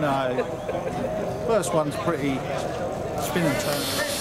No. First one's pretty spin and turn.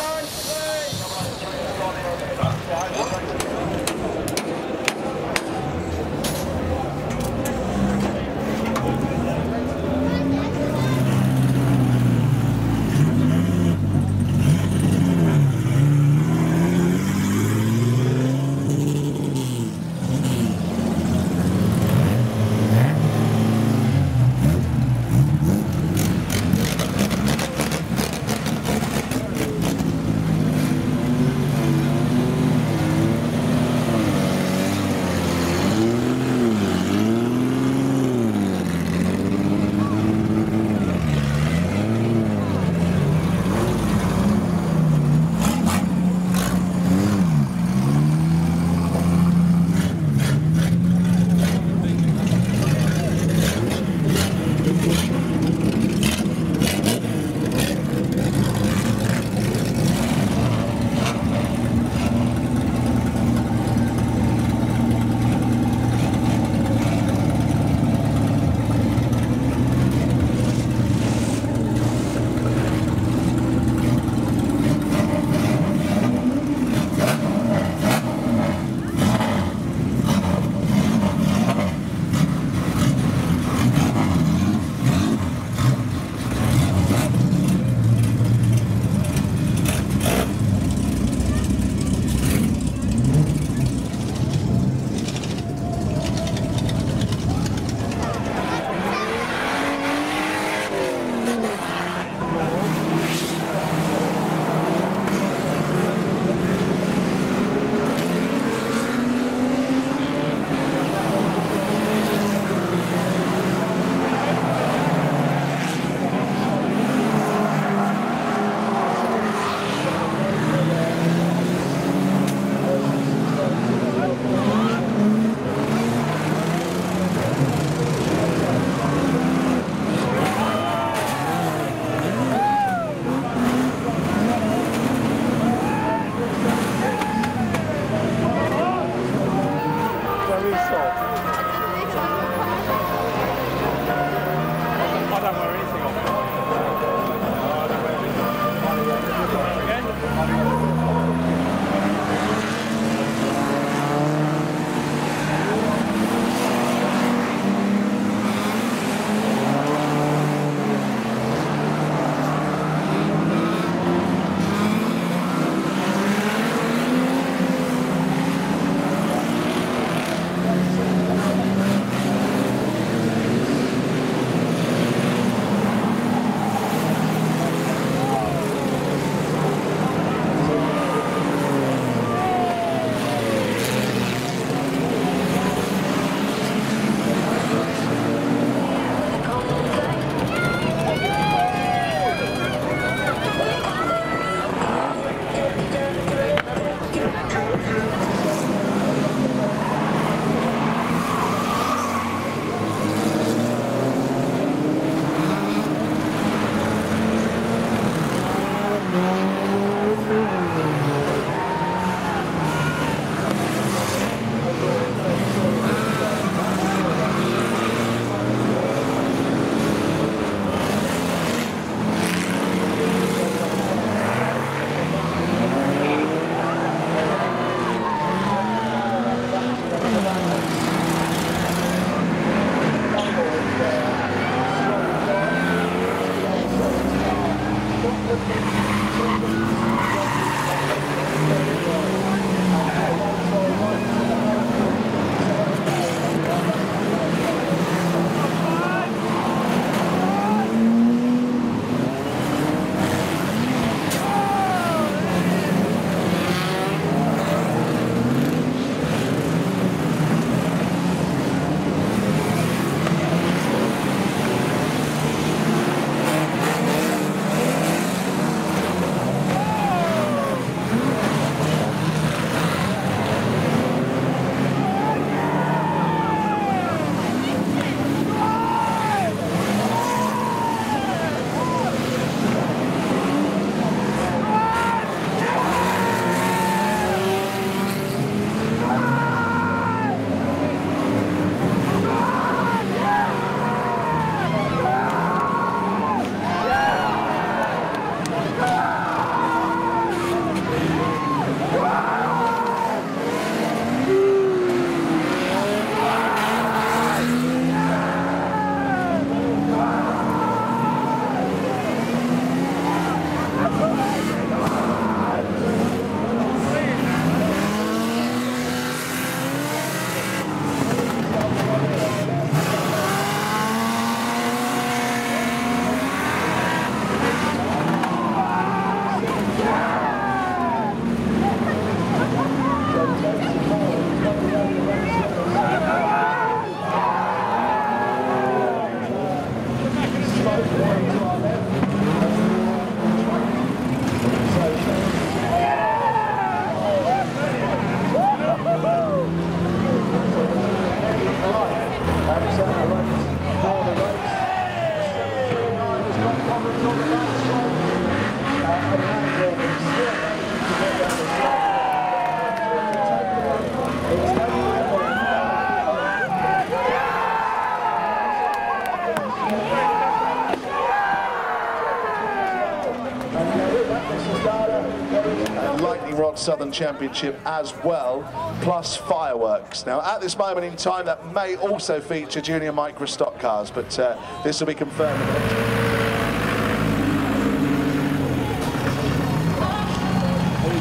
Rod Southern Championship as well, plus fireworks. Now, at this moment in time, that may also feature junior micro stock cars, but uh, this will be confirmed.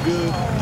Good.